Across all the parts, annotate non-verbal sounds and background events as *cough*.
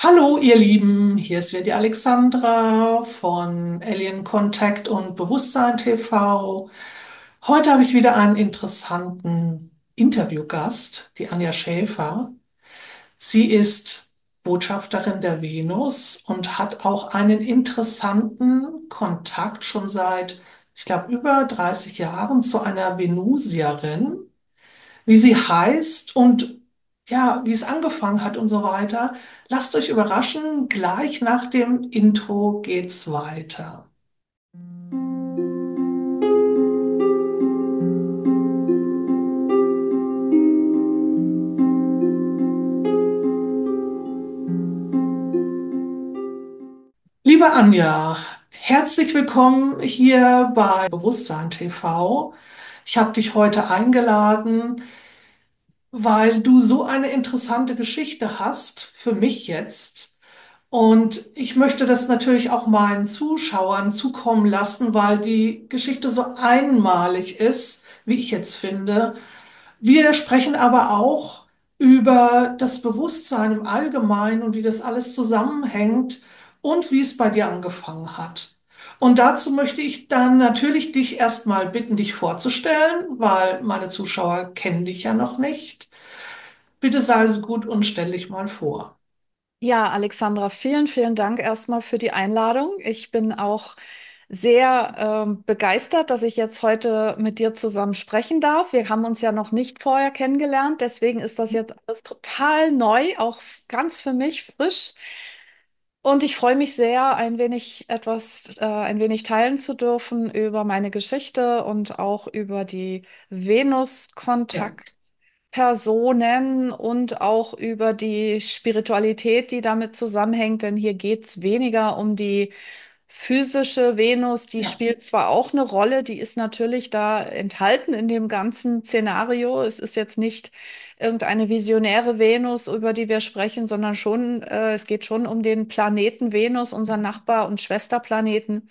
Hallo, ihr Lieben, hier ist wieder die Alexandra von Alien Contact und Bewusstsein TV. Heute habe ich wieder einen interessanten Interviewgast, die Anja Schäfer. Sie ist Botschafterin der Venus und hat auch einen interessanten Kontakt schon seit, ich glaube, über 30 Jahren zu einer Venusierin wie sie heißt und ja, wie es angefangen hat und so weiter. Lasst euch überraschen, gleich nach dem Intro geht's weiter. Liebe Anja, herzlich willkommen hier bei Bewusstsein TV. Ich habe dich heute eingeladen, weil du so eine interessante Geschichte hast, für mich jetzt. Und ich möchte das natürlich auch meinen Zuschauern zukommen lassen, weil die Geschichte so einmalig ist, wie ich jetzt finde. Wir sprechen aber auch über das Bewusstsein im Allgemeinen und wie das alles zusammenhängt und wie es bei dir angefangen hat. Und dazu möchte ich dann natürlich dich erstmal bitten, dich vorzustellen, weil meine Zuschauer kennen dich ja noch nicht. Bitte sei so gut und stell dich mal vor. Ja, Alexandra, vielen, vielen Dank erstmal für die Einladung. Ich bin auch sehr ähm, begeistert, dass ich jetzt heute mit dir zusammen sprechen darf. Wir haben uns ja noch nicht vorher kennengelernt, deswegen ist das jetzt alles total neu, auch ganz für mich frisch. Und ich freue mich sehr, ein wenig etwas, äh, ein wenig teilen zu dürfen über meine Geschichte und auch über die Ja. Venus-Kontakt. Personen und auch über die Spiritualität, die damit zusammenhängt, denn hier geht es weniger um die physische Venus, die Ja. spielt zwar auch eine Rolle, die ist natürlich da enthalten in dem ganzen Szenario. Es ist jetzt nicht irgendeine visionäre Venus, über die wir sprechen, sondern schon, äh, es geht schon um den Planeten Venus, unseren Nachbar- und Schwesterplaneten.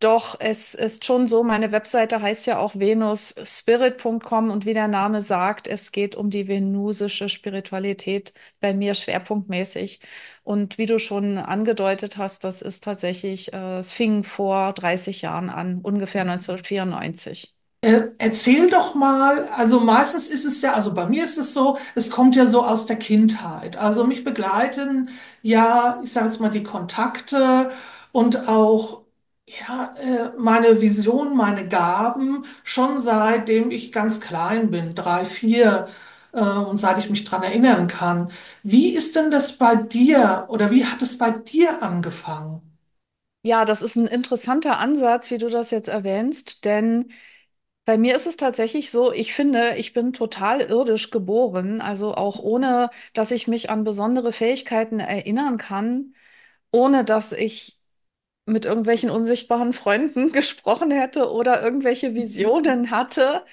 Doch es ist schon so, meine Webseite heißt ja auch venusspirit.com und wie der Name sagt, es geht um die venusische Spiritualität bei mir schwerpunktmäßig. Und wie du schon angedeutet hast, das ist tatsächlich, äh, es fing vor 30 Jahren an, ungefähr 1994. Äh, erzähl doch mal, also meistens ist es ja, also bei mir ist es so, es kommt ja so aus der Kindheit. Also mich begleiten ja, ich sage jetzt mal, die Kontakte und auch ja, äh, meine Vision, meine Gaben schon seitdem ich ganz klein bin, drei, vier, äh, und seit ich mich dran erinnern kann. Wie ist denn das bei dir oder wie hat es bei dir angefangen? Ja, das ist ein interessanter Ansatz, wie du das jetzt erwähnst, denn Bei mir ist es tatsächlich so, ich finde, ich bin total irdisch geboren, also auch ohne, dass ich mich an besondere Fähigkeiten erinnern kann, ohne dass ich mit irgendwelchen unsichtbaren Freunden *laughs* gesprochen hätte oder irgendwelche Visionen hatte.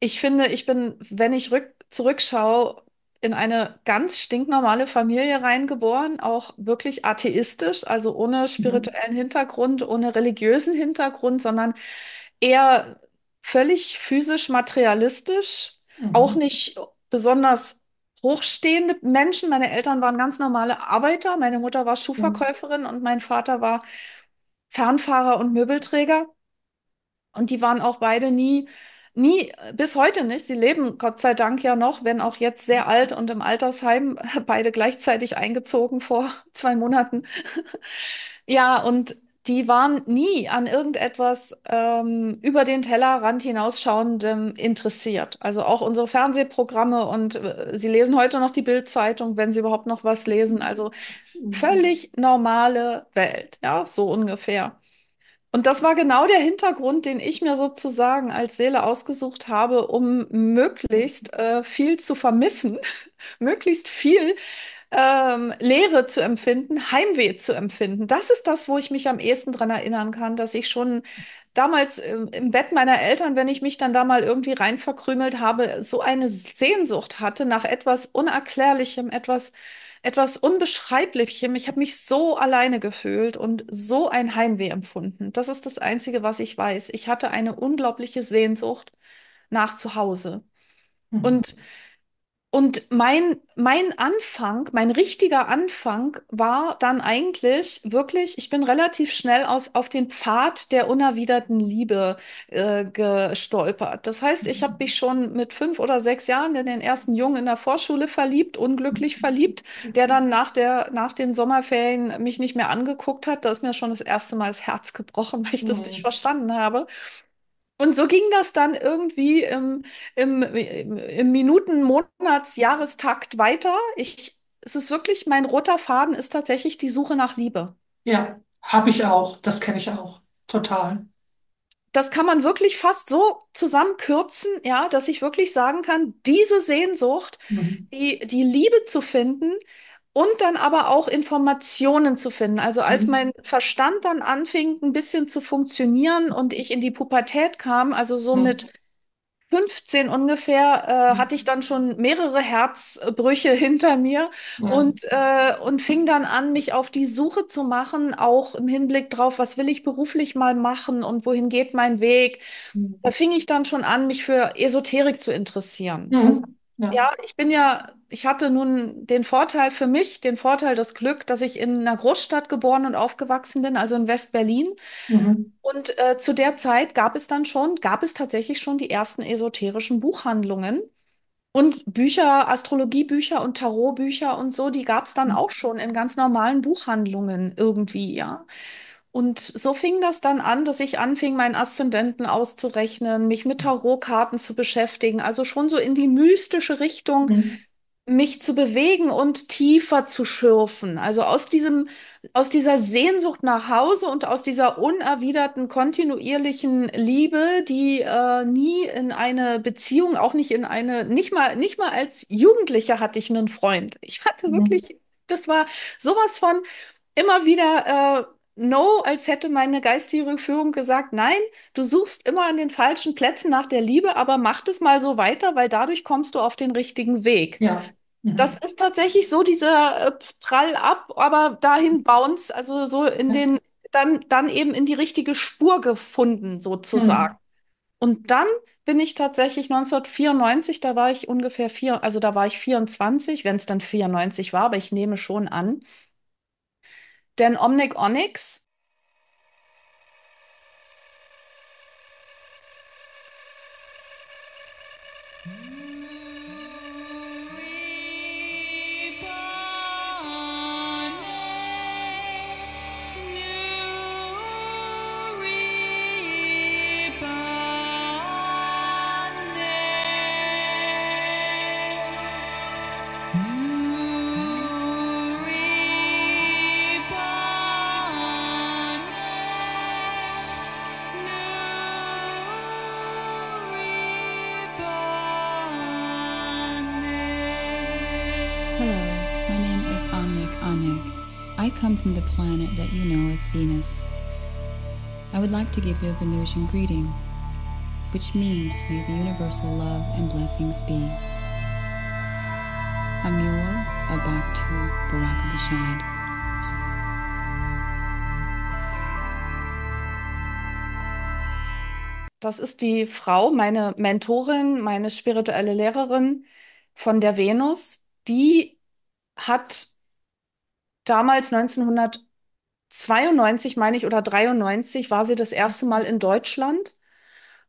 Ich finde, ich bin, wenn ich rück zurückschaue, in eine ganz stinknormale Familie reingeboren, auch wirklich atheistisch, also ohne Mhm. spirituellen Hintergrund, ohne religiösen Hintergrund, sondern eher völlig physisch materialistisch, auch Mhm. nicht besonders hochstehende Menschen. Meine Eltern waren ganz normale Arbeiter. Meine Mutter war Mhm. Schuhverkäuferin und mein Vater war Fernfahrer und Möbelträger. Und die waren auch beide nie, nie, bis heute nicht. Sie leben Gott sei Dank ja noch, wenn auch jetzt sehr alt und im Altersheim, *laughs* beide gleichzeitig eingezogen vor zwei Monaten. *laughs* Ja, und die waren nie an irgendetwas ähm, über den Tellerrand hinausschauendem interessiert. Also auch unsere Fernsehprogramme und äh, sie lesen heute noch die Bild-Zeitung, wenn sie überhaupt noch was lesen. Also völlig normale Welt, ja, so ungefähr. Und das war genau der Hintergrund, den ich mir sozusagen als Seele ausgesucht habe, um möglichst äh, viel zu vermissen, *laughs* möglichst viel ähm, Leere zu empfinden, Heimweh zu empfinden. Das ist das, wo ich mich am ehesten dran erinnern kann, dass ich schon damals ähm, im Bett meiner Eltern, wenn ich mich dann da mal irgendwie rein verkrümelt habe, so eine Sehnsucht hatte nach etwas Unerklärlichem, etwas, etwas Unbeschreiblichem. Ich habe mich so alleine gefühlt und so ein Heimweh empfunden. Das ist das Einzige, was ich weiß. Ich hatte eine unglaubliche Sehnsucht nach Zuhause. Mhm. Und Und mein, mein Anfang, mein richtiger Anfang war dann eigentlich wirklich, ich bin relativ schnell aus, auf den Pfad der unerwiderten Liebe äh, gestolpert. Das heißt, ich habe mich schon mit fünf oder sechs Jahren in den ersten Jungen in der Vorschule verliebt, unglücklich verliebt, der dann nach der, nach den Sommerferien mich nicht mehr angeguckt hat. Da ist mir schon das erste Mal das Herz gebrochen, *laughs* weil ich das nicht Mhm. verstanden habe. Und so ging das dann irgendwie im, im, im, Minuten-, Monats-, Jahrestakt weiter. Ich, es ist wirklich, mein roter Faden ist tatsächlich die Suche nach Liebe. Ja, habe ich auch. Das kenne ich auch. Total. Das kann man wirklich fast so zusammenkürzen, ja, dass ich wirklich sagen kann, diese Sehnsucht, Mhm. die, die Liebe zu finden und dann aber auch Informationen zu finden. Also als Mhm. mein Verstand dann anfing, ein bisschen zu funktionieren und ich in die Pubertät kam, also so Mhm. mit 15 ungefähr, äh, hatte ich dann schon mehrere Herzbrüche *laughs* hinter mir und, äh, und fing dann an, mich auf die Suche zu machen, auch im Hinblick drauf, was will ich beruflich mal machen und wohin geht mein Weg. Da Mhm. fing ich dann schon an, mich für Esoterik zu interessieren. Also Mhm. Ja. ja, ich bin ja, ich hatte nun den Vorteil für mich, den Vorteil, das Glück, dass ich in einer Großstadt geboren und aufgewachsen bin, also in West-Berlin. Mhm. Und äh, zu der Zeit gab es dann schon, gab es tatsächlich schon die ersten esoterischen Buchhandlungen und Bücher, Astrologiebücher und Tarotbücher und so, die gab es dann auch schon in ganz normalen Buchhandlungen irgendwie, ja. Und so fing das dann an, dass ich anfing, meinen Aszendenten auszurechnen, mich mit Tarotkarten zu beschäftigen, also schon so in die mystische Richtung Mhm. mich zu bewegen und tiefer zu schürfen. Also aus diesem, aus dieser Sehnsucht nach Hause und aus dieser unerwiderten, kontinuierlichen Liebe, die äh, nie in eine Beziehung, auch nicht in eine, nicht mal, nicht mal als Jugendliche hatte ich einen Freund. Ich hatte Mhm. wirklich, das war sowas von immer wieder äh, No, als hätte meine geistige Führung gesagt, nein, du suchst immer an den falschen Plätzen nach der Liebe, aber mach das mal so weiter, weil dadurch kommst du auf den richtigen Weg. Ja. Das Mhm. ist tatsächlich so dieser äh, Prall ab, aber dahin bounce, also so in Ja. den, dann, dann eben in die richtige Spur gefunden, sozusagen. Mhm. Und dann bin ich tatsächlich 1994, da war ich ungefähr vier, also da war ich 24, wenn es dann 94 war, aber ich nehme schon an. Denn Omnic Onyx, to give you a Venusian greeting, which means may the universal love and blessings be. Amul Abaktu Baraka Bashad. das ist die Frau, meine Mentorin, meine spirituelle Lehrerin von der Venus, die hat damals 1992, meine ich, oder 93 war sie das erste Mal in Deutschland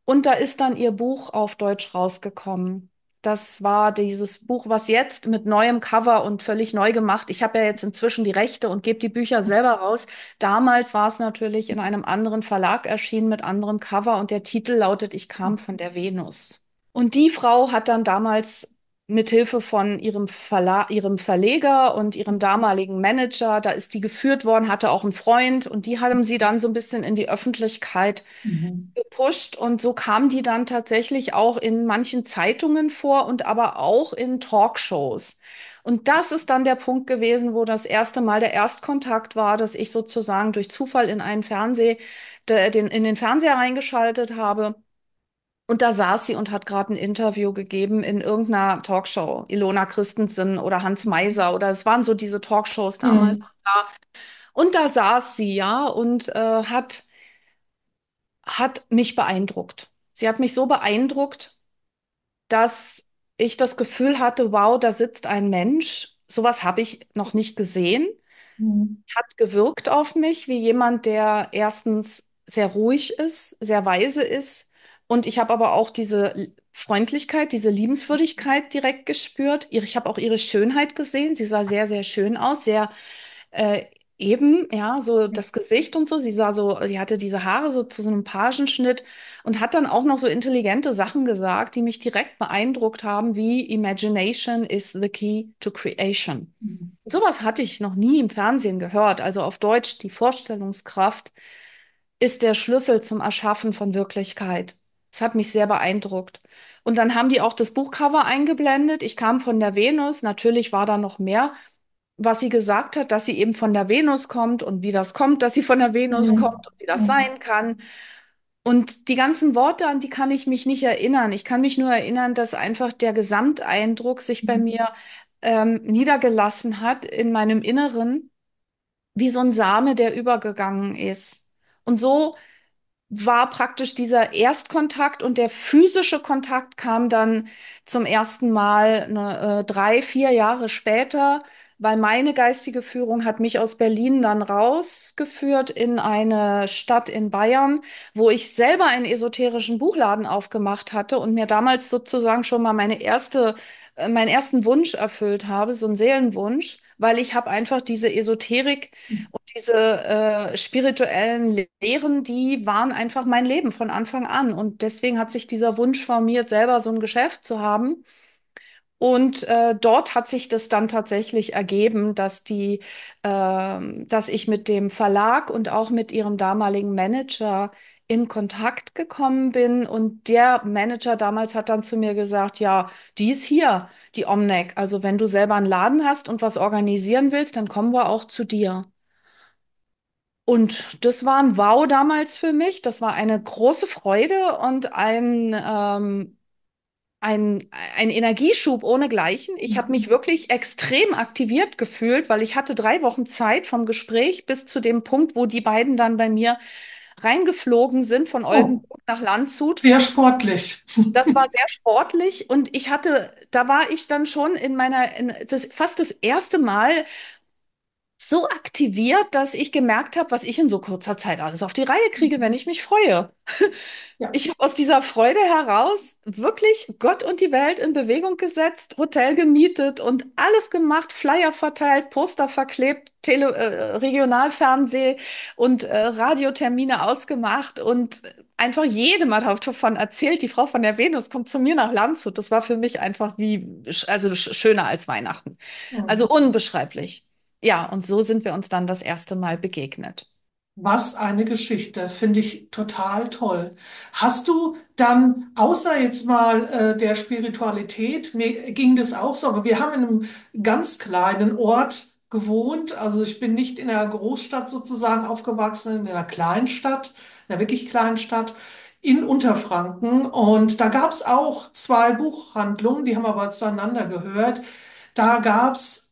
und da ist dann ihr Buch auf Deutsch rausgekommen. Das war dieses Buch, was jetzt mit neuem Cover und völlig neu gemacht. Ich habe ja jetzt inzwischen die Rechte und gebe die Bücher selber raus. Damals war es natürlich in einem anderen Verlag erschienen mit anderem Cover und der Titel lautet Ich kam von der Venus. Und die Frau hat dann damals mithilfe von ihrem Verla ihrem Verleger und ihrem damaligen Manager, da ist die geführt worden, hatte auch einen Freund und die haben sie dann so ein bisschen in die Öffentlichkeit Mhm. gepusht und so kam die dann tatsächlich auch in manchen Zeitungen vor und aber auch in Talkshows. Und das ist dann der Punkt gewesen, wo das erste Mal der Erstkontakt war, dass ich sozusagen durch Zufall in einen Fernseh, de- den, in den Fernseher reingeschaltet habe. Und da saß sie und hat gerade ein Interview gegeben in irgendeiner Talkshow. Ilona Christensen oder Hans Meiser oder es waren so diese Talkshows damals. Mhm. Und da saß sie, ja, und äh, hat hat mich beeindruckt. Sie hat mich so beeindruckt, dass ich das Gefühl hatte, wow, da sitzt ein Mensch. Sowas habe ich noch nicht gesehen. Mhm. Hat gewirkt auf mich wie jemand, der erstens sehr ruhig ist, sehr weise ist. Und ich habe aber auch diese Freundlichkeit, diese Liebenswürdigkeit direkt gespürt. Ich habe auch ihre Schönheit gesehen. Sie sah sehr, sehr schön aus, sehr äh, eben, ja, so das Gesicht und so. Sie sah so, die hatte diese Haare so zu so einem Pagenschnitt und hat dann auch noch so intelligente Sachen gesagt, die mich direkt beeindruckt haben, wie Imagination is the key to creation. Mhm. Sowas hatte ich noch nie im Fernsehen gehört. Also auf Deutsch, die Vorstellungskraft ist der Schlüssel zum Erschaffen von Wirklichkeit. Das hat mich sehr beeindruckt. Und dann haben die auch das Buchcover eingeblendet. Ich kam von der Venus. Natürlich war da noch mehr, was sie gesagt hat, dass sie eben von der Venus kommt und wie das kommt, dass sie von der Venus Mhm. kommt und wie das Mhm. sein kann. Und die ganzen Worte, an die kann ich mich nicht erinnern. Ich kann mich nur erinnern, dass einfach der Gesamteindruck sich bei mir ähm, niedergelassen hat in meinem Inneren, wie so ein Same, der übergegangen ist. Und so war praktisch dieser Erstkontakt und der physische Kontakt kam dann zum ersten Mal ne, äh, drei, vier Jahre später, weil meine geistige Führung hat mich aus Berlin dann rausgeführt in eine Stadt in Bayern, wo ich selber einen esoterischen Buchladen aufgemacht hatte und mir damals sozusagen schon mal meine erste, äh, meinen ersten Wunsch erfüllt habe, so einen Seelenwunsch, weil ich habe einfach diese Esoterik und diese äh, spirituellen Lehren, die waren einfach mein Leben von Anfang an. Und deswegen hat sich dieser Wunsch formiert, selber so ein Geschäft zu haben. Und äh, dort hat sich das dann tatsächlich ergeben, dass die, ähm, dass ich mit dem Verlag und auch mit ihrem damaligen Manager in Kontakt gekommen bin. Und der Manager damals hat dann zu mir gesagt, ja, die ist hier, die Omnec. Also wenn du selber einen Laden hast und was organisieren willst, dann kommen wir auch zu dir. Und das war ein Wow damals für mich. Das war eine große Freude und ein, ähm, ein, ein Energieschub ohnegleichen. Ich habe mich wirklich extrem aktiviert gefühlt, weil ich hatte drei Wochen Zeit vom Gespräch bis zu dem Punkt, wo die beiden dann bei mir reingeflogen sind von Oh, Oldenburg nach Landshut. sehr sportlich. *laughs* Das war sehr sportlich und ich hatte, da war ich dann schon in meiner, in, das, fast das erste Mal so aktiviert, dass ich gemerkt habe, was ich in so kurzer Zeit alles auf die Reihe kriege, wenn ich mich freue. *laughs* Ja. Ich habe aus dieser Freude heraus wirklich Gott und die Welt in Bewegung gesetzt, Hotel gemietet und alles gemacht, Flyer verteilt, Poster verklebt, Tele äh, Regionalfernseh und äh, Radiotermine ausgemacht und einfach jedem hat davon erzählt, die Frau von der Venus kommt zu mir nach Landshut. Das war für mich einfach wie, also sch- schöner als Weihnachten. Also Mhm. unbeschreiblich. Ja, und so sind wir uns dann das erste Mal begegnet. Was eine Geschichte, finde ich total toll. Hast du dann, außer jetzt mal äh, der Spiritualität, mir ging das auch so, aber wir haben in einem ganz kleinen Ort gewohnt. Also ich bin nicht in einer Großstadt sozusagen aufgewachsen, in einer Kleinstadt, in einer wirklich kleinen Stadt in Unterfranken. Und da gab es auch zwei Buchhandlungen, die haben aber zueinander gehört. Da gab es,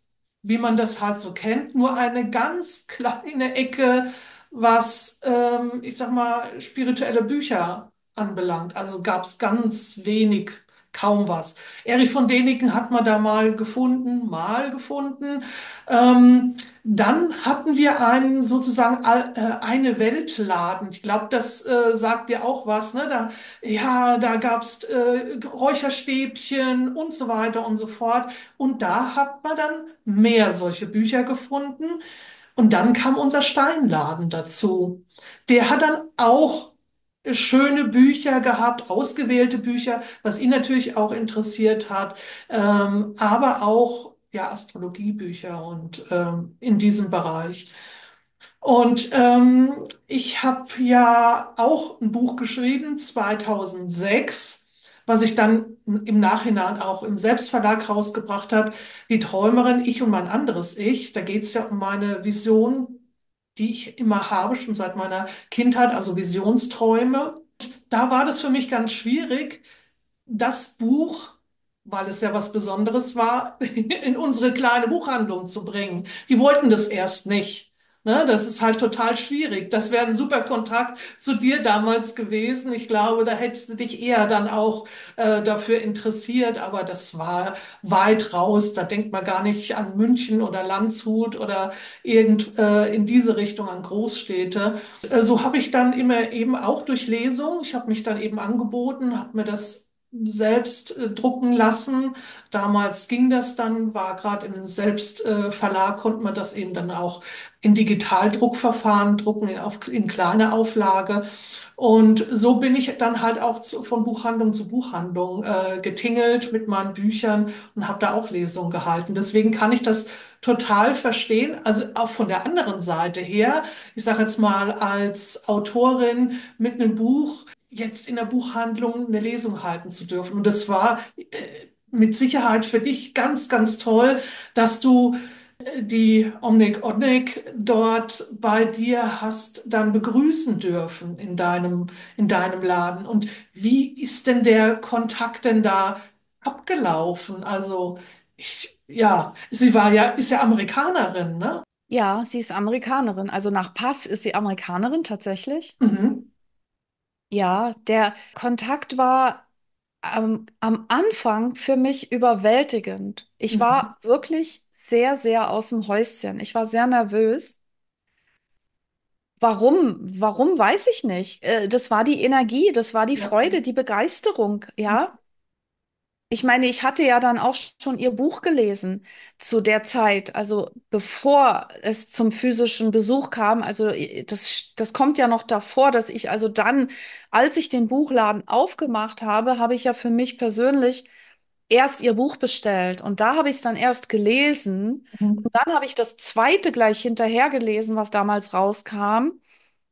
wie man das halt so kennt, nur eine ganz kleine Ecke was, ähm, ich sag mal, spirituelle Bücher anbelangt. Also gab es ganz wenig, kaum was. Erich von Däniken hat man da mal gefunden, mal gefunden. Ähm, dann hatten wir einen sozusagen äh, eine Weltladen. Ich glaube, das äh, sagt dir auch was, ne? Da, ja, da gab es äh, Räucherstäbchen und so weiter und so fort. Und da hat man dann mehr solche Bücher gefunden. Und dann kam unser Steinladen dazu. Der hat dann auch schöne Bücher gehabt, ausgewählte Bücher, was ihn natürlich auch interessiert hat, ähm, aber auch ja Astrologiebücher und ähm, in diesem Bereich. Und ähm, ich habe ja auch ein Buch geschrieben, 2006, was ich dann im Nachhinein auch im Selbstverlag rausgebracht habe, Die Träumerin, ich und mein anderes Ich. Da geht es ja um meine Vision, die ich immer habe, schon seit meiner Kindheit, also Visionsträume. Da war das für mich ganz schwierig, das Buch, weil es ja was Besonderes war, *laughs* in unsere kleine Buchhandlung zu bringen. Die wollten das erst nicht. Ne, das ist halt total schwierig. Das wäre ein super Kontakt zu dir damals gewesen. Ich glaube, da hättest du dich eher dann auch äh, dafür interessiert, aber das war weit raus. Da denkt man gar nicht an München oder Landshut oder irgend äh, in diese Richtung an Großstädte. Äh, so habe ich dann immer eben auch durch Lesung, ich habe mich dann eben angeboten, habe mir das selbst äh, drucken lassen. Damals ging das dann, war gerade im Selbstverlag, äh, konnte man das eben dann auch in Digitaldruckverfahren drucken, in, auf, in kleiner Auflage. Und so bin ich dann halt auch zu, von Buchhandlung zu Buchhandlung äh, getingelt mit meinen Büchern und habe da auch Lesungen gehalten. Deswegen kann ich das total verstehen. Also auch von der anderen Seite her, ich sage jetzt mal als Autorin mit einem Buch, jetzt in der Buchhandlung eine Lesung halten zu dürfen. Und das war äh, mit Sicherheit für dich ganz, ganz toll, dass du äh, die Omnik Onik dort bei dir hast dann begrüßen dürfen in deinem, in deinem Laden. Und wie ist denn der Kontakt denn da abgelaufen? Also, ich, ja, sie war ja, ist ja Amerikanerin, ne? Ja, sie ist Amerikanerin. Also nach Pass ist sie Amerikanerin tatsächlich. Mhm. Ja, der Kontakt war ähm, am Anfang für mich überwältigend. Ich Mhm. war wirklich sehr, sehr aus dem Häuschen. Ich war sehr nervös. Warum? Warum weiß ich nicht. Äh, das war die Energie, das war die Ja. Freude, die Begeisterung, ja. Ich meine, ich hatte ja dann auch schon ihr Buch gelesen zu der Zeit, also bevor es zum physischen Besuch kam. Also äh, das, das kommt ja noch davor, dass ich also dann, als ich den Buchladen aufgemacht habe, habe ich ja für mich persönlich erst ihr Buch bestellt und da habe ich es dann erst gelesen Mhm. und dann habe ich das zweite gleich hinterher gelesen, was damals rauskam.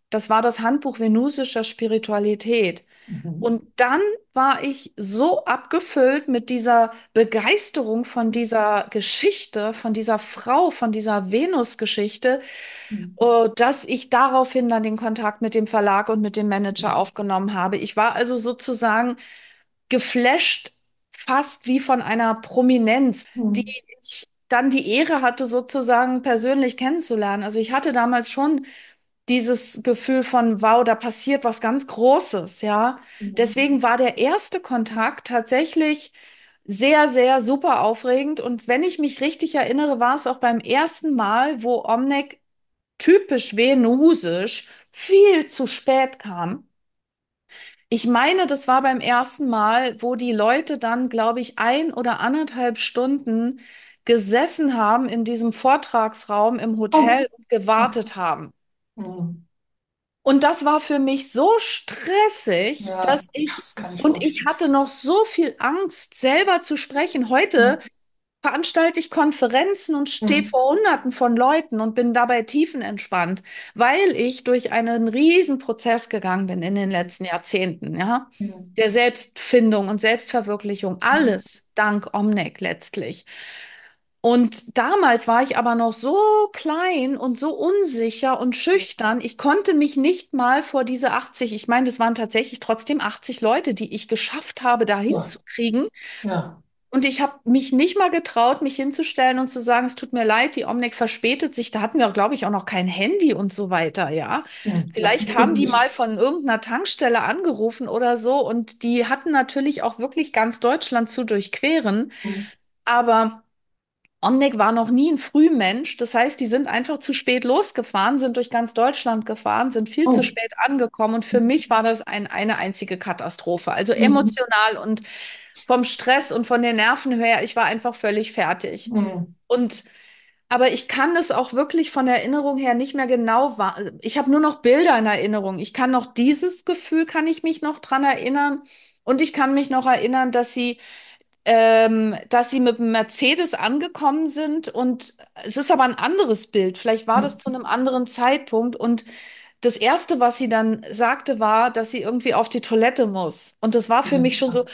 Das war das Handbuch venusischer Spiritualität. Mhm. Und dann war ich so abgefüllt mit dieser Begeisterung von dieser Geschichte, von dieser Frau, von dieser Venus-Geschichte, Mhm. äh, dass ich daraufhin dann den Kontakt mit dem Verlag und mit dem Manager aufgenommen habe. Ich war also sozusagen geflasht, fast wie von einer Prominenz, die Mhm. ich dann die Ehre hatte, sozusagen persönlich kennenzulernen. Also ich hatte damals schon dieses Gefühl von, wow, da passiert was ganz Großes, ja. Mhm. Deswegen war der erste Kontakt tatsächlich sehr, sehr super aufregend. Und wenn ich mich richtig erinnere, war es auch beim ersten Mal, wo Omnek typisch venusisch viel zu spät kam. Ich meine, das war beim ersten Mal, wo die Leute dann, glaube ich, ein oder anderthalb Stunden gesessen haben in diesem Vortragsraum im Oh. Hotel und gewartet haben. Mhm. Und das war für mich so stressig, dass Ja, ich, das ich und ich hatte noch so viel Angst, selber zu sprechen. Heute Mhm. veranstalte ich Konferenzen und stehe Mhm. vor Hunderten von Leuten und bin dabei tiefenentspannt, weil ich durch einen riesen Prozess gegangen bin in den letzten Jahrzehnten, ja, Mhm. der Selbstfindung und Selbstverwirklichung, Mhm. alles dank Omnek letztlich. Und damals war ich aber noch so klein und so unsicher und schüchtern. Ich konnte mich nicht mal vor diese 80, ich meine, das waren tatsächlich trotzdem 80 Leute, die ich geschafft habe, dahin Ja, zu kriegen. ja. Und ich habe mich nicht mal getraut, mich hinzustellen und zu sagen, es tut mir leid, die Omnic verspätet sich. Da hatten wir, glaube ich, auch noch kein Handy und so weiter, ja. Ja, Vielleicht haben die mal von irgendeiner Tankstelle angerufen oder so und die hatten natürlich auch wirklich ganz Deutschland zu durchqueren. Mhm. Aber Omnic war noch nie ein Frühmensch. Das heißt, die sind einfach zu spät losgefahren, sind durch ganz Deutschland gefahren, sind viel zu Oh. spät angekommen. Und für mich war das ein, eine einzige Katastrophe. Also Mhm. emotional und vom Stress und von den Nerven her, ich war einfach völlig fertig. Mhm. Und aber ich kann es auch wirklich von Erinnerung her nicht mehr genau. Ich habe nur noch Bilder in Erinnerung. Ich kann noch dieses Gefühl, kann ich mich noch dran erinnern. Und ich kann mich noch erinnern, dass sie ähm, dass sie mit dem Mercedes angekommen sind und es ist aber ein anderes Bild. Vielleicht war das zu einem anderen Zeitpunkt und das Erste, was sie dann sagte, war, dass sie irgendwie auf die Toilette muss. Und das war für mich Mhm. schon so,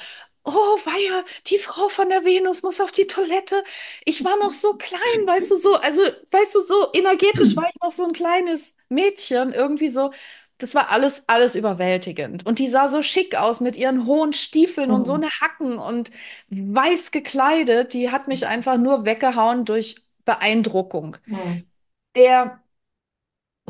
oh, weia, die Frau von der Venus muss auf die Toilette. Ich war noch so klein, weißt du, so, also, weißt du, so energetisch war ich noch so ein kleines Mädchen, irgendwie so. Das war alles, alles überwältigend. Und die sah so schick aus mit ihren hohen Stiefeln und so Mhm. eine Hacken und weiß gekleidet. Die hat mich einfach nur weggehauen durch Beeindruckung. Mhm. Der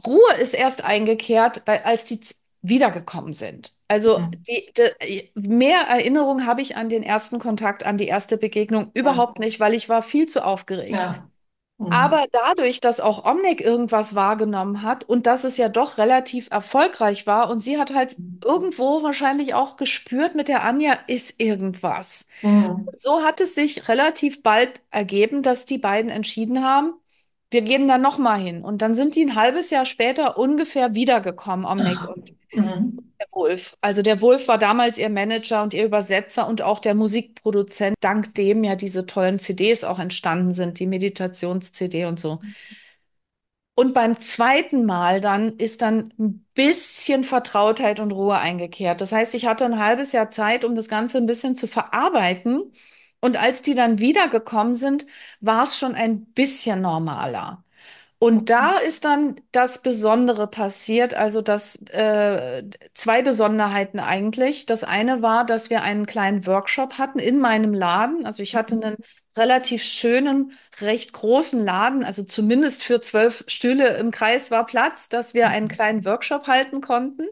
Ruhe ist erst eingekehrt, weil, als die wiedergekommen sind. Also Mhm. die, die, mehr Erinnerung habe ich an den ersten Kontakt, an die erste Begegnung überhaupt nicht, weil ich war viel zu aufgeregt. ja. Mhm. Aber dadurch, dass auch Omnic irgendwas wahrgenommen hat und dass es ja doch relativ erfolgreich war und sie hat halt irgendwo wahrscheinlich auch gespürt, mit der Anja ist irgendwas. Mhm. Und so hat es sich relativ bald ergeben, dass die beiden entschieden haben, wir gehen da nochmal hin. Und dann sind die ein halbes Jahr später ungefähr wiedergekommen, Omnic und Mhm. der Wolf. Also der Wolf war damals ihr Manager und ihr Übersetzer und auch der Musikproduzent, dank dem ja diese tollen CDs auch entstanden sind, die Meditations-CD und so. Und beim zweiten Mal dann ist dann ein bisschen Vertrautheit und Ruhe eingekehrt. Das heißt, ich hatte ein halbes Jahr Zeit, um das Ganze ein bisschen zu verarbeiten. Und als die dann wiedergekommen sind, war es schon ein bisschen normaler. Und da ist dann das Besondere passiert, also das äh, zwei Besonderheiten eigentlich. Das eine war, dass wir einen kleinen Workshop hatten in meinem Laden. Also ich hatte einen relativ schönen, recht großen Laden, also zumindest für zwölf Stühle im Kreis war Platz, dass wir einen kleinen Workshop halten konnten.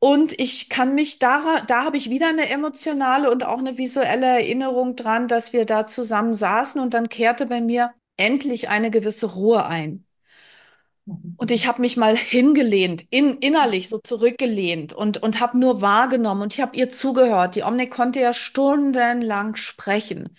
Und ich kann mich da, da habe ich wieder eine emotionale und auch eine visuelle Erinnerung dran, dass wir da zusammen saßen und dann kehrte bei mir endlich eine gewisse Ruhe ein. Mhm. Und ich habe mich mal hingelehnt, in, innerlich so zurückgelehnt und, und habe nur wahrgenommen und ich habe ihr zugehört. Die Omni konnte ja stundenlang sprechen.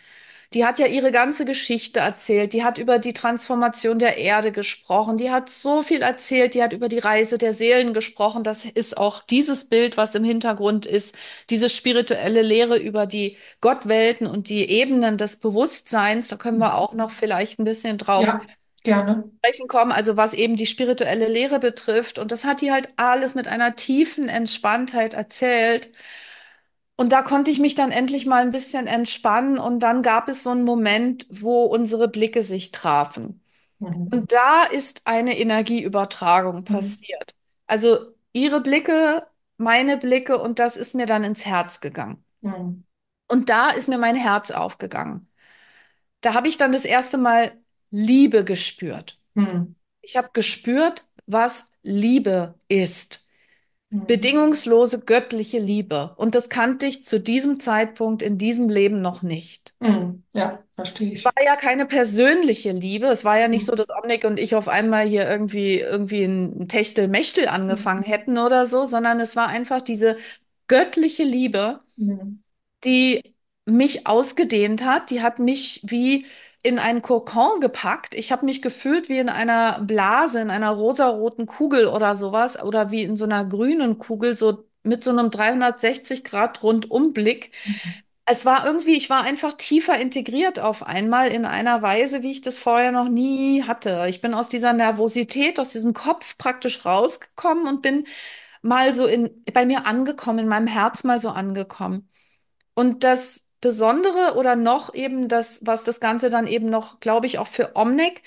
Die hat ja ihre ganze Geschichte erzählt. Die hat über die Transformation der Erde gesprochen. Die hat so viel erzählt. Die hat über die Reise der Seelen gesprochen. Das ist auch dieses Bild, was im Hintergrund ist. Diese spirituelle Lehre über die Gottwelten und die Ebenen des Bewusstseins. Da können wir auch noch vielleicht ein bisschen drauf Ja, gerne. sprechen kommen, also was eben die spirituelle Lehre betrifft. Und das hat die halt alles mit einer tiefen Entspanntheit erzählt. Und da konnte ich mich dann endlich mal ein bisschen entspannen. Und dann gab es so einen Moment, wo unsere Blicke sich trafen. Mhm. Und da ist eine Energieübertragung Mhm. passiert. Also ihre Blicke, meine Blicke, und das ist mir dann ins Herz gegangen. Mhm. Und da ist mir mein Herz aufgegangen. Da habe ich dann das erste Mal Liebe gespürt. Mhm. Ich habe gespürt, was Liebe ist. Mhm. Bedingungslose göttliche Liebe. Und das kannte ich zu diesem Zeitpunkt in diesem Leben noch nicht. Mhm. Ja, verstehe Es war ich. ja keine persönliche Liebe. Es war ja nicht so, Mhm. dass Omnic und ich auf einmal hier irgendwie, irgendwie ein Techtelmechtel angefangen hätten oder so, sondern es war einfach diese göttliche Liebe, Mhm. die mich ausgedehnt hat. Die hat mich wie in einen Kokon gepackt. Ich habe mich gefühlt wie in einer Blase, in einer rosaroten Kugel oder sowas oder wie in so einer grünen Kugel, so mit so einem 360 Grad Rundumblick. Es war irgendwie, ich war einfach tiefer integriert auf einmal in einer Weise, wie ich das vorher noch nie hatte. Ich bin aus dieser Nervosität, aus diesem Kopf praktisch rausgekommen und bin mal so in, bei mir angekommen, in meinem Herz mal so angekommen. Und das Besondere oder noch eben das, was das Ganze dann eben noch, glaube ich, auch für Omnic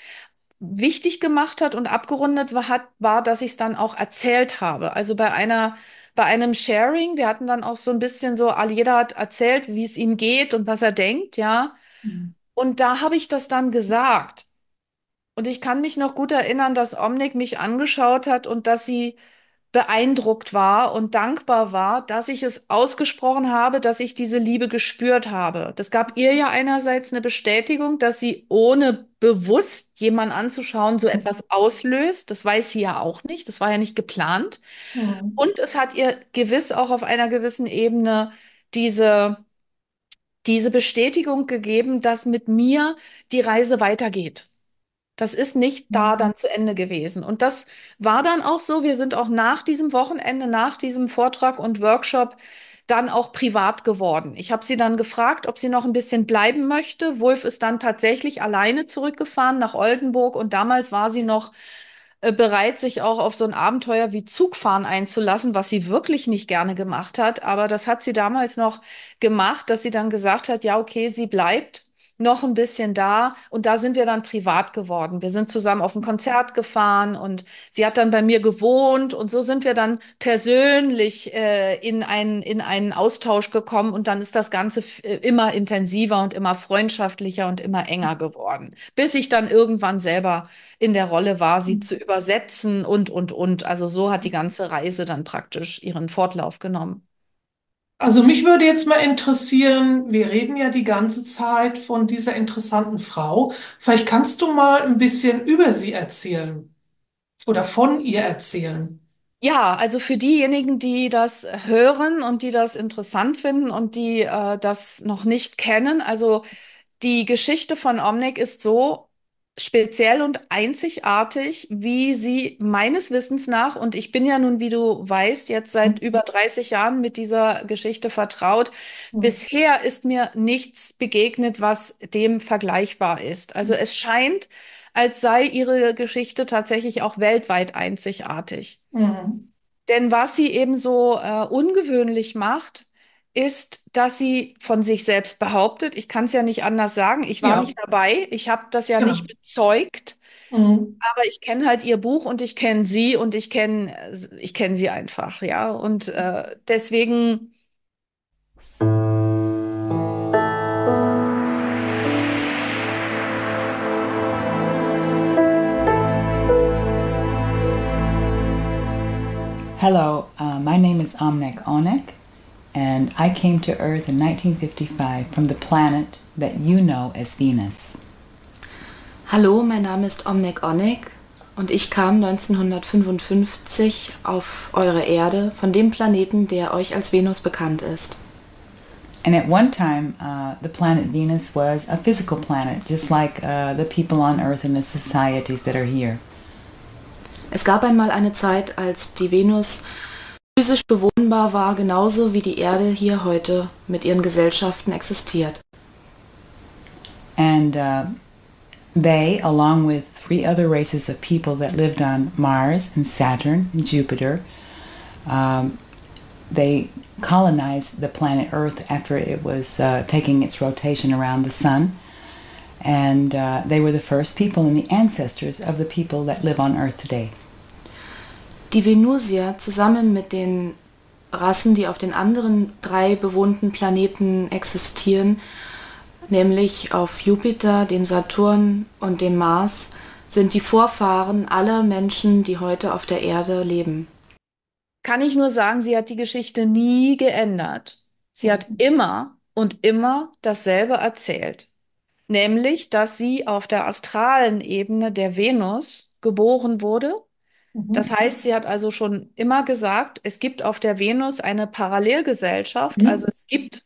wichtig gemacht hat und abgerundet war, hat, war, dass ich es dann auch erzählt habe. Also bei einer, bei einem Sharing, wir hatten dann auch so ein bisschen so, jeder hat erzählt, wie es ihm geht und was er denkt, ja. Mhm. Und da habe ich das dann gesagt. Und ich kann mich noch gut erinnern, dass Omnic mich angeschaut hat und dass sie beeindruckt war und dankbar war, dass ich es ausgesprochen habe, dass ich diese Liebe gespürt habe. Das gab ihr ja einerseits eine Bestätigung, dass sie ohne bewusst jemanden anzuschauen so etwas auslöst. Das weiß sie ja auch nicht. Das war ja nicht geplant. Mhm. Und es hat ihr gewiss auch auf einer gewissen Ebene diese, diese Bestätigung gegeben, dass mit mir die Reise weitergeht. Das ist nicht da Mhm. dann zu Ende gewesen. Und das war dann auch so. Wir sind auch nach diesem Wochenende, nach diesem Vortrag und Workshop dann auch privat geworden. Ich habe sie dann gefragt, ob sie noch ein bisschen bleiben möchte. Wulf ist dann tatsächlich alleine zurückgefahren nach Oldenburg und damals war sie noch äh, bereit, sich auch auf so ein Abenteuer wie Zugfahren einzulassen, was sie wirklich nicht gerne gemacht hat. Aber das hat sie damals noch gemacht, dass sie dann gesagt hat, ja, okay, sie bleibt. Noch ein bisschen da und da sind wir dann privat geworden. Wir sind zusammen auf ein Konzert gefahren und sie hat dann bei mir gewohnt und so sind wir dann persönlich äh, in einen, in einen Austausch gekommen und dann ist das Ganze äh, immer intensiver und immer freundschaftlicher und immer enger geworden, bis ich dann irgendwann selber in der Rolle war, sie zu übersetzen und, und, und. Also so hat die ganze Reise dann praktisch ihren Fortlauf genommen. Also mich würde jetzt mal interessieren, wir reden ja die ganze Zeit von dieser interessanten Frau. Vielleicht kannst du mal ein bisschen über sie erzählen oder von ihr erzählen. Ja, also für diejenigen, die das hören und die das interessant finden und die äh, das noch nicht kennen, also die Geschichte von Omnic ist so speziell und einzigartig, wie sie meines Wissens nach, und ich bin ja nun, wie du weißt, jetzt seit über 30 Jahren mit dieser Geschichte vertraut, Mhm. bisher ist mir nichts begegnet, was dem vergleichbar ist. Also es scheint, als sei ihre Geschichte tatsächlich auch weltweit einzigartig. Mhm. Denn was sie eben so äh, ungewöhnlich macht, ist, dass sie von sich selbst behauptet, ich kann es ja nicht anders sagen, ich war Ja, nicht dabei, ich habe das ja nicht genau. bezeugt, Mhm. aber ich kenne halt ihr Buch und ich kenne sie und ich kenne ich kenne sie einfach, ja. Und äh, deswegen, Hello, uh, my name is Omnek Onek, and I came to Earth in 1955 from the planet that you know as Venus. Hallo, mein Name ist Omnek Onek und ich kam 1955 auf eure Erde von dem Planeten, der euch als Venus bekannt ist. And at one time, uh, the planet Venus was a physical planet, just like uh, the people on Earth and the societies that are here. Es gab einmal eine Zeit, als die Venus physisch bewohnbar war, genauso wie die Erde hier heute mit ihren Gesellschaften existiert. And uh, they, along with three other races of people that lived on Mars and Saturn and Jupiter, um, they colonized the planet Earth after it was uh, taking its rotation around the sun. And uh, they were the first people and the ancestors of the people that live on Earth today. Die Venusier zusammen mit den Rassen, die auf den anderen drei bewohnten Planeten existieren, nämlich auf Jupiter, dem Saturn und dem Mars, sind die Vorfahren aller Menschen, die heute auf der Erde leben. kann ich nur sagen, sie hat die Geschichte nie geändert. Sie hat immer und immer dasselbe erzählt. Nämlich, dass sie auf der astralen Ebene der Venus geboren wurde. Das Mhm. heißt, sie hat also schon immer gesagt, es gibt auf der Venus eine Parallelgesellschaft. Mhm. Also es gibt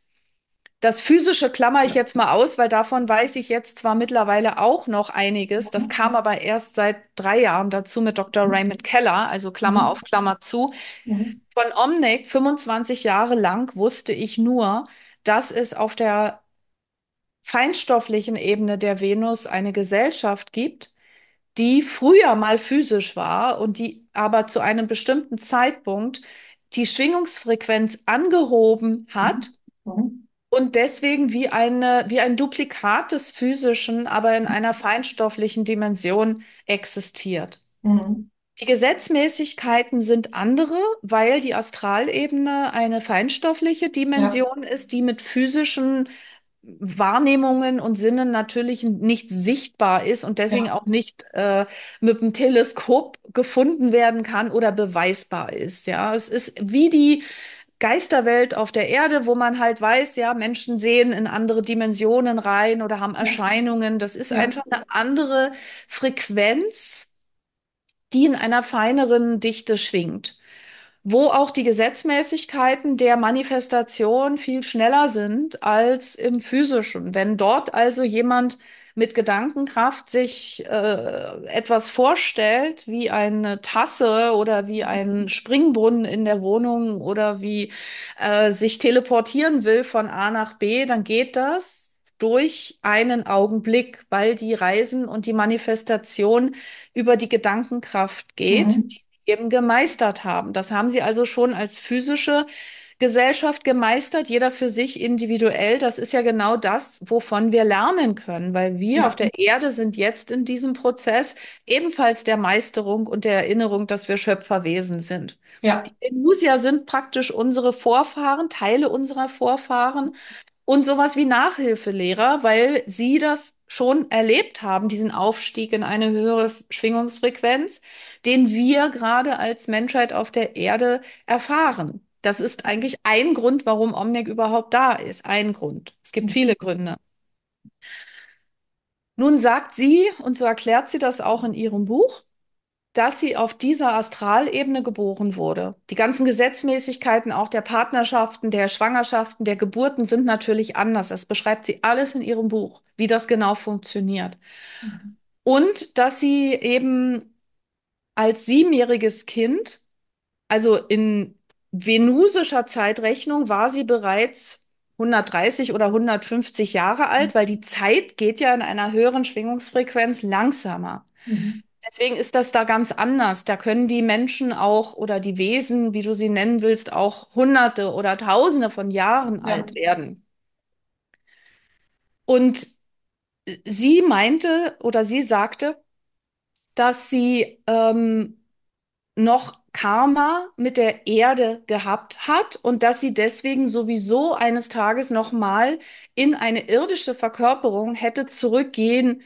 das Physische klammer ich jetzt mal aus, weil davon weiß ich jetzt zwar mittlerweile auch noch einiges. Das kam aber erst seit drei Jahren dazu mit Dr. Raymond Keller, also Klammer auf, Klammer zu. Mhm. Von Omnic 25 Jahre lang wusste ich nur, dass es auf der feinstofflichen Ebene der Venus eine Gesellschaft gibt, die früher mal physisch war und die aber zu einem bestimmten Zeitpunkt die Schwingungsfrequenz angehoben hat Mhm. und deswegen wie eine, wie ein Duplikat des Physischen, aber in einer feinstofflichen Dimension existiert. Mhm. Die Gesetzmäßigkeiten sind andere, weil die Astralebene eine feinstoffliche Ja, Dimension ist, die mit physischen Wahrnehmungen und Sinnen natürlich nicht sichtbar ist und deswegen ja, auch nicht äh, mit dem Teleskop gefunden werden kann oder beweisbar ist. Ja, es ist wie die Geisterwelt auf der Erde, wo man halt weiß, ja, Menschen sehen in andere Dimensionen rein oder haben Erscheinungen. Das ist ja, einfach eine andere Frequenz die in einer feineren Dichte schwingt, wo auch die Gesetzmäßigkeiten der Manifestation viel schneller sind als im physischen. Wenn dort also jemand mit Gedankenkraft sich äh, etwas vorstellt, wie eine Tasse oder wie ein Springbrunnen in der Wohnung oder wie äh, sich teleportieren will von A nach B, dann geht das durch einen Augenblick, weil die Reisen und die Manifestation über die Gedankenkraft geht, mhm. die eben gemeistert haben. Das haben sie also schon als physische Gesellschaft gemeistert, jeder für sich individuell. Das ist ja genau das, wovon wir lernen können, weil wir auf Ja, der Erde sind jetzt in diesem Prozess ebenfalls der Meisterung und der Erinnerung, dass wir Schöpferwesen sind. ja, Die Venusier sind praktisch unsere Vorfahren, Teile unserer Vorfahren und sowas wie Nachhilfelehrer, weil sie das schon erlebt haben, diesen Aufstieg in eine höhere Schwingungsfrequenz, den wir gerade als Menschheit auf der Erde erfahren. Das ist eigentlich ein Grund, warum Omnic überhaupt da ist. Ein Grund. Es gibt viele Gründe. Nun sagt sie, und so erklärt sie das auch in ihrem Buch, dass sie auf dieser Astralebene geboren wurde. Die ganzen Gesetzmäßigkeiten auch der Partnerschaften, der Schwangerschaften, der Geburten sind natürlich anders. Das beschreibt sie alles in ihrem Buch, wie das genau funktioniert. Und dass sie eben als siebenjähriges Kind, also in venusischer Zeitrechnung, war sie bereits 130 oder 150 Jahre alt, weil die Zeit geht ja in einer höheren Schwingungsfrequenz langsamer. Mhm. Deswegen ist das da ganz anders. Da können die Menschen auch oder die Wesen, wie du sie nennen willst, auch Hunderte oder Tausende von Jahren ja, alt werden. Und sie meinte oder sie sagte, dass sie ähm, noch Karma mit der Erde gehabt hat und dass sie deswegen sowieso eines Tages nochmal in eine irdische Verkörperung hätte zurückgehen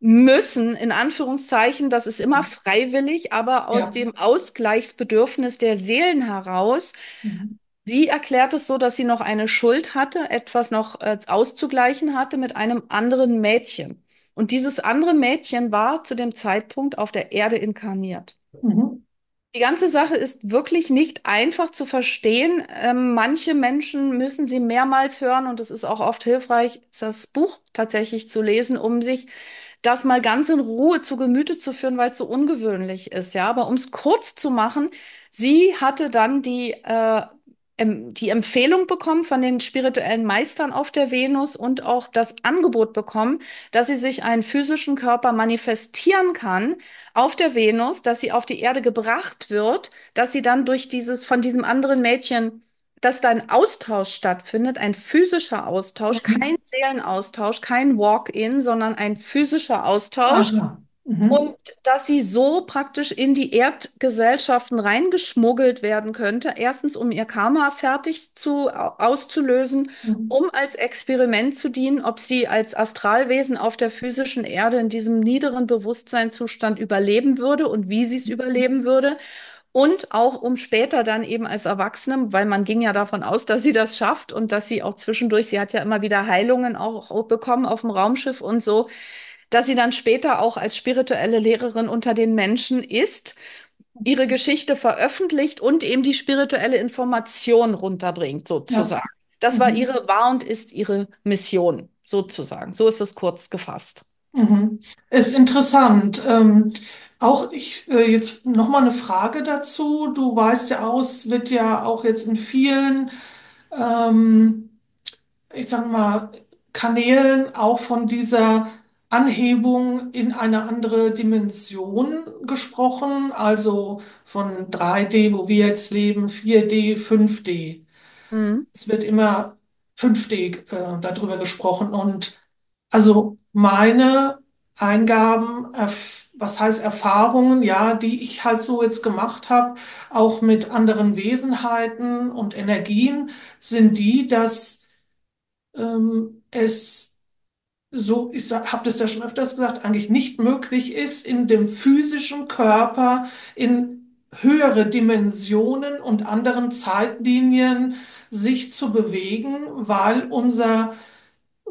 müssen, in Anführungszeichen. Das ist immer freiwillig, aber aus ja. dem Ausgleichsbedürfnis der Seelen heraus. Mhm. Sie erklärt es so, dass sie noch eine Schuld hatte, etwas noch äh, auszugleichen hatte mit einem anderen Mädchen. Und dieses andere Mädchen war zu dem Zeitpunkt auf der Erde inkarniert. Mhm. Die ganze Sache ist wirklich nicht einfach zu verstehen. Ähm, manche Menschen müssen sie mehrmals hören und es ist auch oft hilfreich, das Buch tatsächlich zu lesen, um sich das mal ganz in Ruhe zu Gemüte zu führen, weil es so ungewöhnlich ist. Ja, aber um es kurz zu machen, sie hatte dann die äh, die Empfehlung bekommen von den spirituellen Meistern auf der Venus und auch das Angebot bekommen, dass sie sich einen physischen Körper manifestieren kann auf der Venus, dass sie auf die Erde gebracht wird, dass sie dann durch dieses von diesem anderen Mädchen, dass da ein Austausch stattfindet, ein physischer Austausch, Mhm. kein Seelenaustausch, kein Walk-in, sondern ein physischer Austausch. Mhm. Und dass sie so praktisch in die Erdgesellschaften reingeschmuggelt werden könnte. Erstens, um ihr Karma fertig zu, auszulösen, Mhm. um als Experiment zu dienen, ob sie als Astralwesen auf der physischen Erde in diesem niederen Bewusstseinszustand überleben würde und wie sie es überleben würde. Und auch um später dann eben als Erwachsene, weil man ging ja davon aus, dass sie das schafft und dass sie auch zwischendurch, sie hat ja immer wieder Heilungen auch bekommen auf dem Raumschiff und so, dass sie dann später auch als spirituelle Lehrerin unter den Menschen ist, ihre Geschichte veröffentlicht und eben die spirituelle Information runterbringt, Ja. sozusagen. Das war Mhm. ihre, war und ist ihre Mission, sozusagen. So ist es kurz gefasst. Mhm. Ist interessant. Ähm, auch ich äh, jetzt noch mal eine Frage dazu. Du weißt ja aus, wird ja auch jetzt in vielen, ähm, ich sag mal, Kanälen auch von dieser Anhebung in eine andere Dimension gesprochen, also von 3D, wo wir jetzt leben, 4D, 5D. Mhm. Es wird immer 5D äh, darüber gesprochen und also meine Eingaben, erf- was heißt Erfahrungen, ja, die ich halt so jetzt gemacht habe, auch mit anderen Wesenheiten und Energien, sind die, dass ähm, es so, ich habe das ja schon öfters gesagt, eigentlich nicht möglich ist, in dem physischen Körper in höhere Dimensionen und anderen Zeitlinien sich zu bewegen, weil unser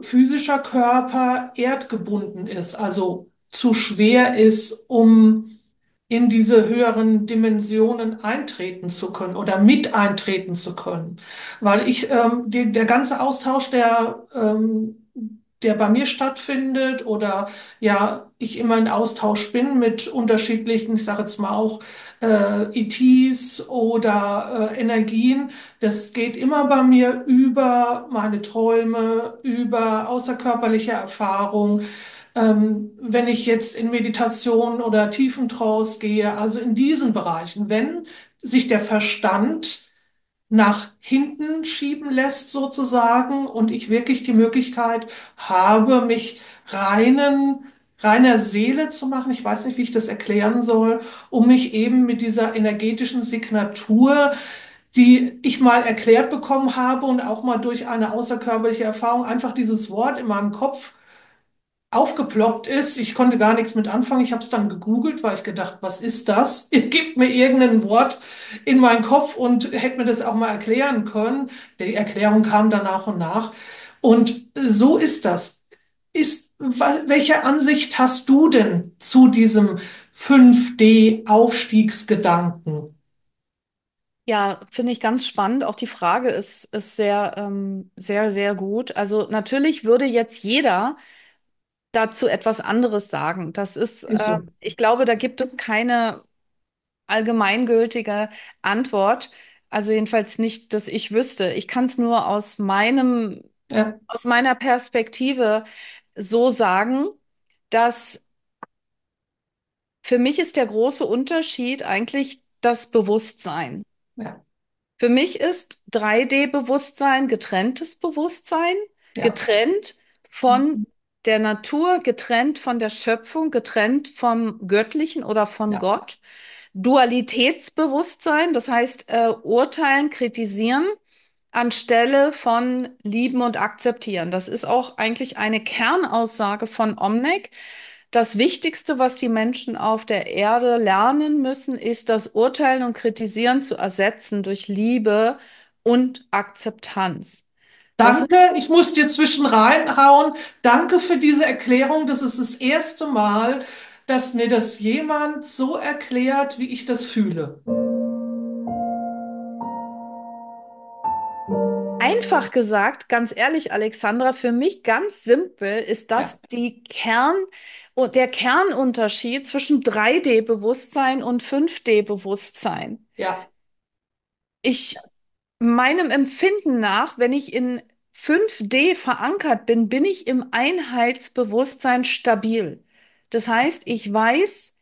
physischer Körper erdgebunden ist, also zu schwer ist, um in diese höheren Dimensionen eintreten zu können oder mit eintreten zu können. Weil ich, ähm, die, der ganze Austausch, der, ähm, der bei mir stattfindet oder ja, ich immer in Austausch bin mit unterschiedlichen, ich sage jetzt mal auch äh, ETs oder äh, Energien, das geht immer bei mir über meine Träume, über außerkörperliche Erfahrung. Ähm, wenn ich jetzt in Meditation oder Tiefentrance gehe, also in diesen Bereichen, wenn sich der Verstand nach hinten schieben lässt sozusagen und ich wirklich die Möglichkeit habe, mich reinen, reiner Seele zu machen. Ich weiß nicht, wie ich das erklären soll, um mich eben mit dieser energetischen Signatur, die ich mal erklärt bekommen habe und auch mal durch eine außerkörperliche Erfahrung einfach dieses Wort in meinem Kopf aufgeploppt ist. Ich konnte gar nichts mit anfangen. Ich habe es dann gegoogelt, weil ich gedacht, was ist das? *laughs* Gebt mir irgendein Wort in meinen Kopf und hätte mir das auch mal erklären können. Die Erklärung kam dann nach und nach. Und so ist das. Ist, welche Ansicht hast du denn zu diesem 5D-Aufstiegsgedanken? Ja, finde ich ganz spannend. Auch die Frage ist, ist sehr, ähm, sehr, sehr gut. Also natürlich würde jetzt jeder dazu etwas anderes sagen. Das ist, Ist äh, ich glaube, da gibt es keine allgemeingültige Antwort. Also jedenfalls nicht, dass ich wüsste. Ich kann es nur aus meinem, Ja, aus meiner Perspektive so sagen, dass für mich ist der große Unterschied eigentlich das Bewusstsein. ja, Für mich ist 3D-Bewusstsein getrenntes Bewusstsein, ja. getrennt von der Natur, getrennt von der Schöpfung, getrennt vom Göttlichen oder von Ja. Gott. Dualitätsbewusstsein, das heißt äh, urteilen, kritisieren anstelle von lieben und akzeptieren. Das ist auch eigentlich eine Kernaussage von Omnek. Das Wichtigste, was die Menschen auf der Erde lernen müssen, ist das Urteilen und Kritisieren zu ersetzen durch Liebe und Akzeptanz. Danke, ich muss dir zwischen reinhauen. Danke für diese Erklärung. Das ist das erste Mal, dass mir das jemand so erklärt, wie ich das fühle. einfach gesagt, ganz ehrlich, Alexandra, für mich ganz simpel ist Ja, das die Kern und der Kernunterschied zwischen 3D-Bewusstsein und 5D-Bewusstsein. ja, Ich meinem Empfinden nach, wenn ich in 5D verankert bin, bin ich im Einheitsbewusstsein stabil. Das heißt, ich weiß,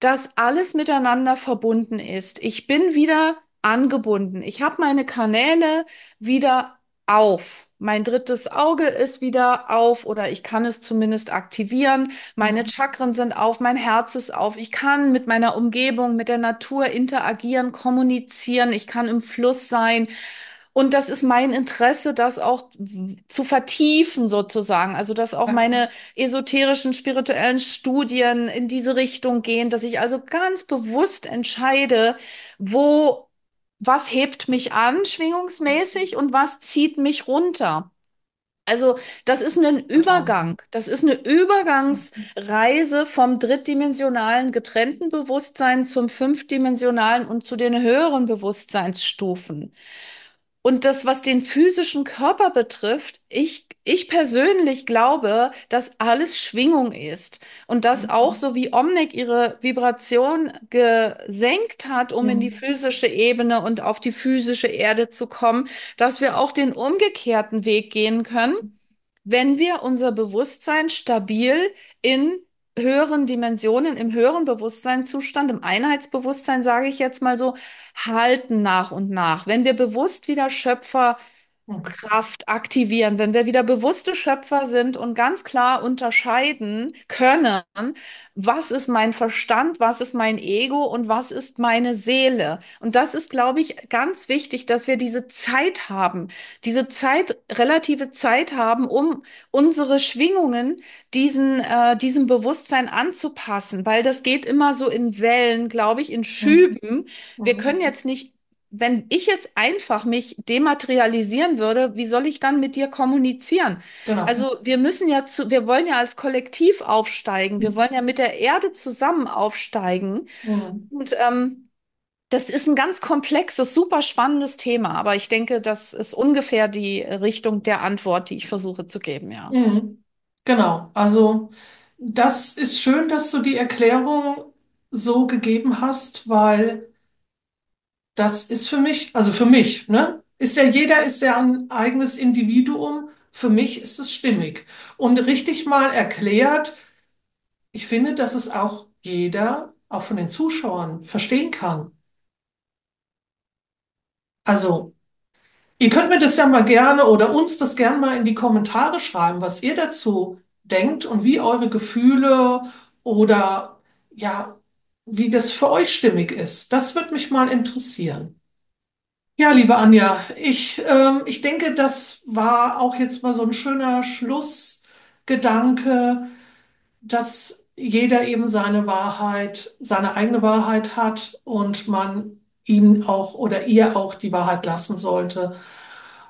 dass alles miteinander verbunden ist. Ich bin wieder angebunden. Ich habe meine Kanäle wieder auf. Mein drittes Auge ist wieder auf oder ich kann es zumindest aktivieren. Meine mhm, Chakren sind auf, mein Herz ist auf. Ich kann mit meiner Umgebung, mit der Natur interagieren, kommunizieren. Ich kann im Fluss sein. Und das ist mein Interesse, das auch zu vertiefen sozusagen. Also, dass auch meine esoterischen, spirituellen Studien in diese Richtung gehen, dass ich also ganz bewusst entscheide, wo, was hebt mich an, schwingungsmäßig und was zieht mich runter. Also, das ist ein total. Übergang. Das ist eine Übergangsreise vom drittdimensionalen getrennten Bewusstsein zum fünfdimensionalen und zu den höheren Bewusstseinsstufen. Und das, was den physischen Körper betrifft, ich, ich persönlich glaube, dass alles Schwingung ist. Und dass auch Mhm, so wie Omnek ihre Vibration gesenkt hat, um in die mhm, physische Ebene und auf die physische Erde zu kommen, dass wir auch den umgekehrten Weg gehen können wenn wir unser Bewusstsein stabil in höheren Dimensionen, im höheren Bewusstseinszustand, im Einheitsbewusstsein, sage ich jetzt mal so, halten nach und nach. Wenn wir bewusst wieder Schöpfer Kraft aktivieren, wenn wir wieder bewusste Schöpfer sind und ganz klar unterscheiden können, was ist mein Verstand, was ist mein Ego und was ist meine Seele. Und das ist, glaube ich, ganz wichtig, dass wir diese Zeit haben, diese Zeit, relative Zeit haben, um unsere Schwingungen diesen, äh, diesem Bewusstsein anzupassen, weil das geht immer so in Wellen, glaube ich, in mhm, Schüben. Wir mhm. können jetzt nicht wenn ich jetzt einfach mich dematerialisieren würde, wie soll ich dann mit dir kommunizieren? Genau. Also wir müssen ja zu, wir wollen ja als Kollektiv aufsteigen, wir wollen ja mit der Erde zusammen aufsteigen. Mhm. Und ähm, das ist ein ganz komplexes, super spannendes Thema, aber ich denke, das ist ungefähr die Richtung der Antwort, die ich versuche zu geben, ja. Mhm. Genau. Also das ist schön, dass du die Erklärung so gegeben hast, weil das ist für mich, also für mich, ne? Ist ja jeder ist ja ein eigenes Individuum. Für mich ist es stimmig und richtig mal erklärt. Ich finde, dass es auch jeder, auch von den Zuschauern, verstehen kann. Also Ihr könnt mir das ja mal gerne oder uns das gerne mal in die Kommentare schreiben, was ihr dazu denkt und wie eure Gefühle oder ja, wie das für euch stimmig ist. Das würde mich mal interessieren. Ja, liebe Anja, ich, ähm, ich denke, das war auch jetzt mal so ein schöner Schlussgedanke, dass jeder eben seine Wahrheit, seine eigene Wahrheit hat und man ihm auch oder ihr auch die Wahrheit lassen sollte.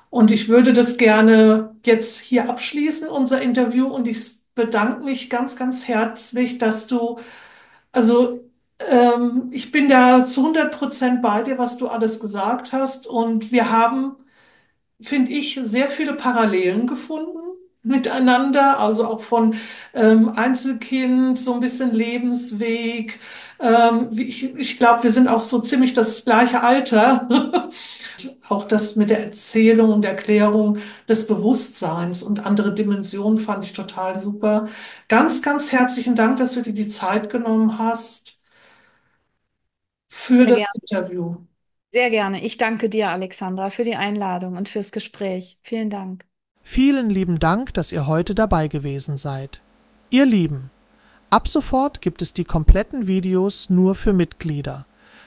Und ich würde das gerne jetzt hier abschließen, unser Interview, und ich bedanke mich ganz, ganz herzlich, dass du, also ähm, ich bin da zu 100 Prozent bei dir, was du alles gesagt hast. Und wir haben, finde ich, sehr viele Parallelen gefunden miteinander, also auch von ähm, Einzelkind, so ein bisschen Lebensweg. Ähm, ich ich glaube, wir sind auch so ziemlich das gleiche Alter. *laughs* Auch das mit der Erzählung und Erklärung des Bewusstseins und andere Dimensionen fand ich total super. Ganz, ganz herzlichen Dank, dass du dir die Zeit genommen hast für Sehr das gerne. Interview. Sehr gerne. Ich danke dir, Alexandra, für die Einladung und fürs Gespräch. Vielen Dank. Vielen lieben Dank, dass ihr heute dabei gewesen seid. Ihr Lieben, ab sofort gibt es die kompletten Videos nur für Mitglieder.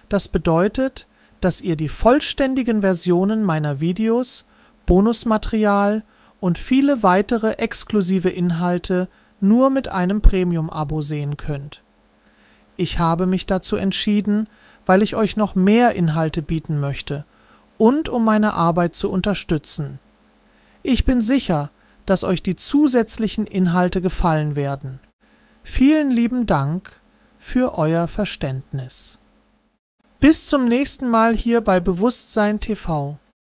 Das bedeutet, dass ihr die vollständigen Versionen meiner Videos, Bonusmaterial und viele weitere exklusive Inhalte nur mit einem Premium-Abo sehen könnt. Ich habe mich dazu entschieden, weil ich euch noch mehr Inhalte bieten möchte und um meine Arbeit zu unterstützen. Ich bin sicher, dass euch die zusätzlichen Inhalte gefallen werden. Vielen lieben Dank für euer Verständnis. Bis zum nächsten Mal hier bei Bewusstsein TV.